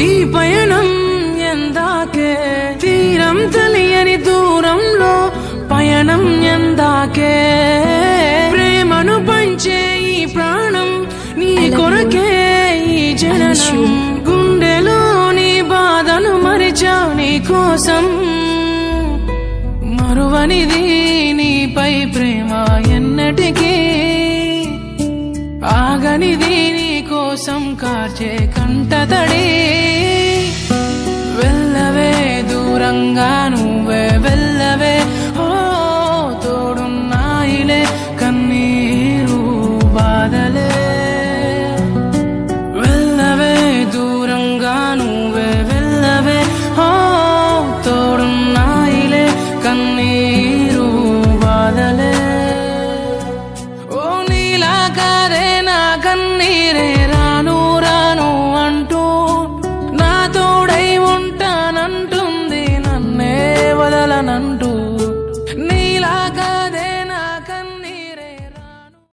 ఈ పయనం ఎందాకే తీరం తెలియని దూరంలో పయనం ఎందాకే. ప్రేమను పంచే ఈ ప్రాణం నీ కొరకే ఈ జననం. గుండెలోని బాధను మరిచా నీ కోసం. మరువనిది నీపై ప్రేమ ఎన్నటికీ ఆగనిది నీ కోసం కార్చే కంటతడే. దూరంగా నువ్వే వెళ్ళవే. ఓ తోడున్నాయిలే కన్నీరు బాధలే. వెళ్ళవే దూరంగా నువ్వే వెళ్ళవే. ఓ తోడున్నాయిలే కన్నీరు బాధలే. ఓ నీలా కాదే నా కన్నీరే ನಾನಂಡು